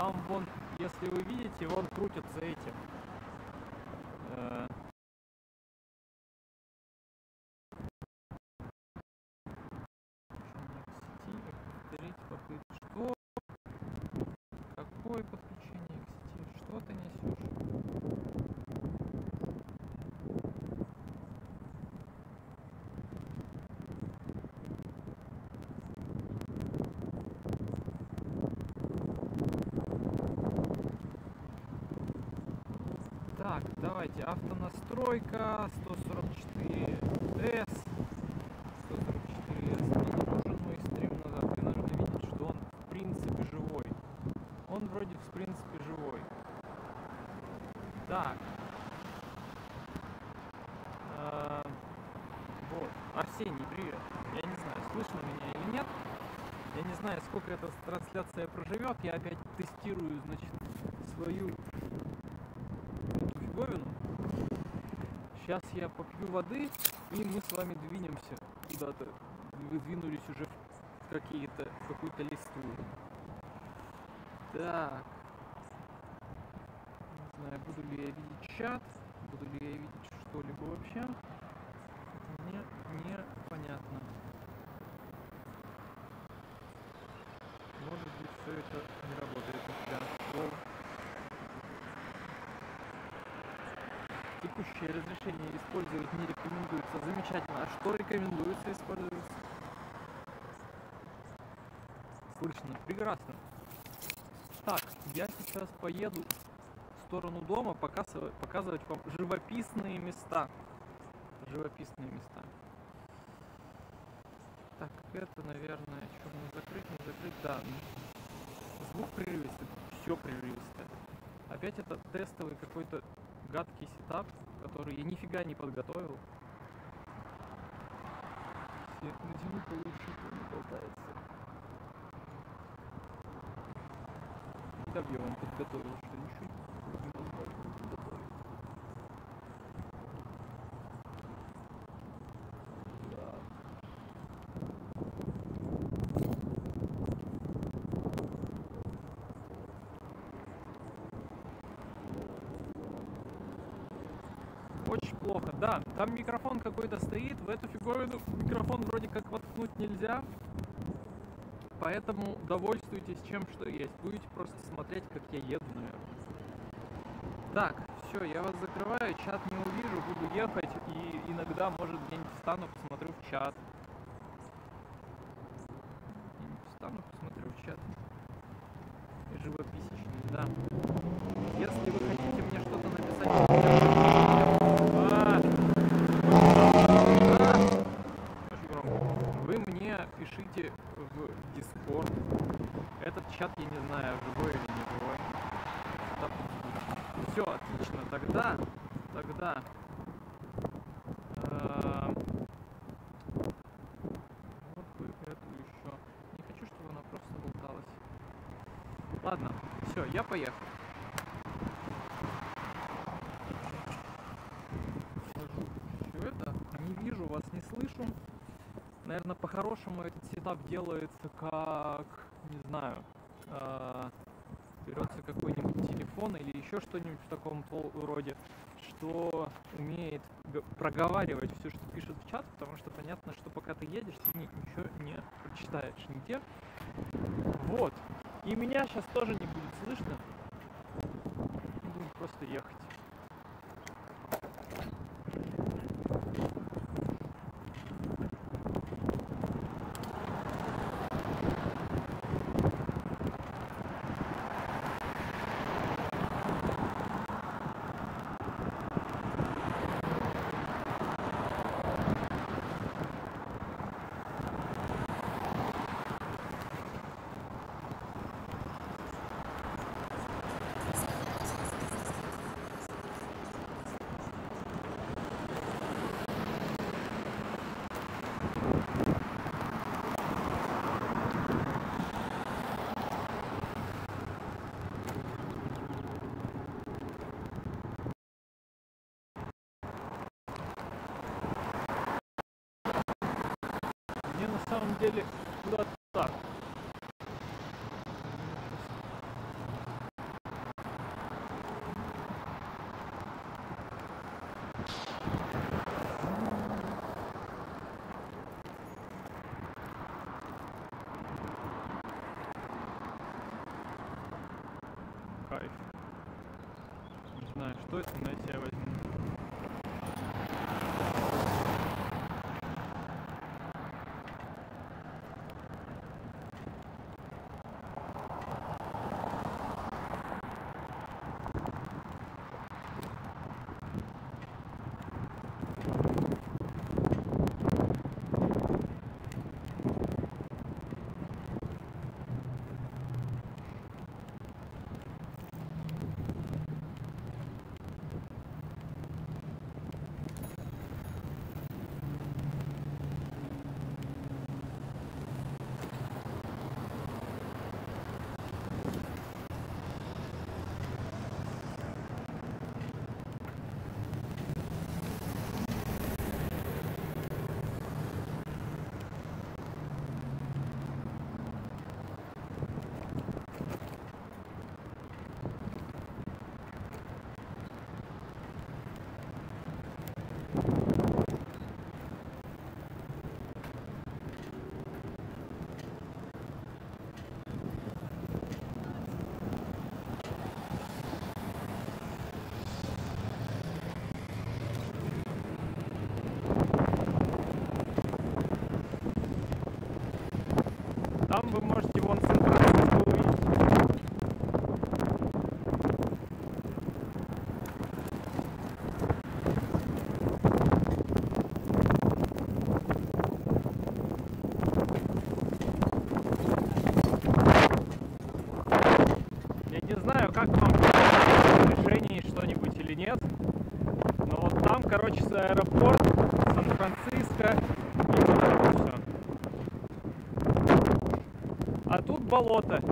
Там вон, если вы видите, вон крутятся эти. Давайте, автонастройка, 144S. 144S. Мне нужен мой стрим назад. Мне нужно видеть, что он в принципе живой. Он вроде в принципе живой. Так. А, Вот. Арсений, привет. Я не знаю, слышно меня или нет. Я не знаю, сколько эта трансляция проживет. Я опять тестирую, значит, свою эту фиговину. Сейчас я попью воды, и мы с вами двинемся куда-то. Вы двинулись уже в какие-то, какую-то листву. Так. Не знаю, буду ли я видеть чат, буду ли я видеть что-либо вообще. Мне непонятно. Может быть, все это не работает Текущее разрешение использовать не рекомендуется. Замечательно. А что рекомендуется использовать? Слышно. Прекрасно. Так, я сейчас поеду в сторону дома показывать, показывать вам живописные места. Живописные места. Так, это, наверное, что мне закрыть, не закрыть, да. Звук прерывистый, все прерывистое. Опять это тестовый какой-то гадкий сетап, который я нифига не подготовил. Все натяну получше, не болтается. Так я подготовил, что ничего не позволил подготовить. Да. Очень плохо, да. Там микрофон какой-то стоит, в эту фиговину микрофон вроде как воткнуть нельзя. Поэтому довольствуйтесь чем, что есть. Будете просто смотреть, как я еду, наверное. Так, все, я вас закрываю, чат не увижу, буду ехать и иногда, может, где-нибудь встану, посмотрю в чат. Где-нибудь встану, посмотрю в чат. Живописечный, да. Если вы хотите мне что-то написать... А! А! Очень громко. Вы мне пишите в Discord. Этот чат я не знаю, живой или не живой. Все, отлично. Тогда, тогда. эм. Ладно, все, я поехал. Все это, не вижу вас, не слышу. Наверное, по-хорошему этот сетап делается как, не знаю, э, берется какой-нибудь телефон или еще что-нибудь в таком роде, что умеет проговаривать все, что пишет в чат, потому что понятно, что пока ты едешь, ты ни- ничего не прочитаешь нигде. Вот. И меня сейчас тоже не будет слышно. Будем просто ехать. деле куда-то так. Кайф. Не знаю, что это, но я болото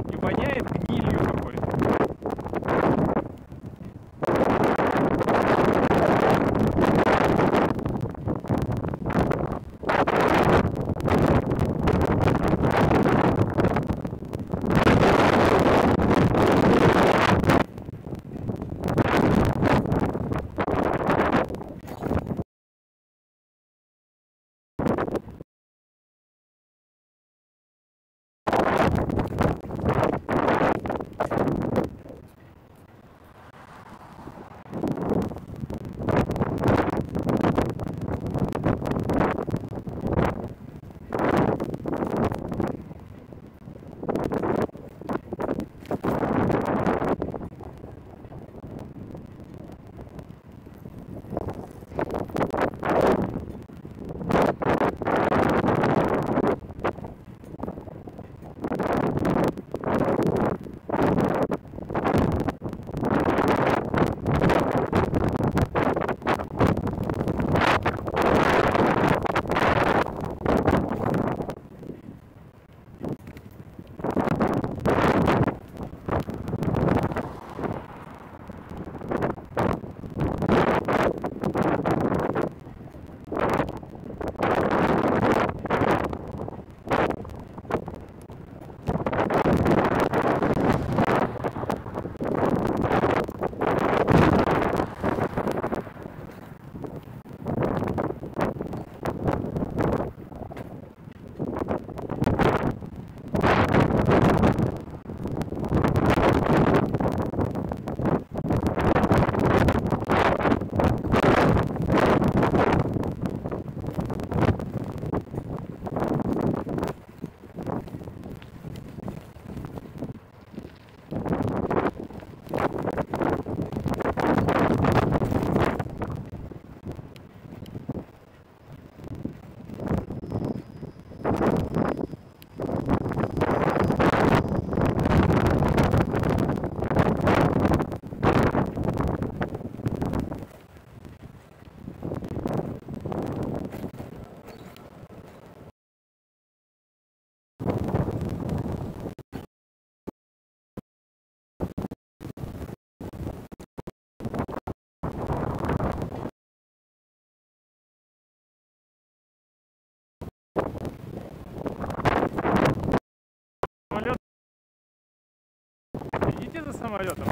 Идите за самолетом.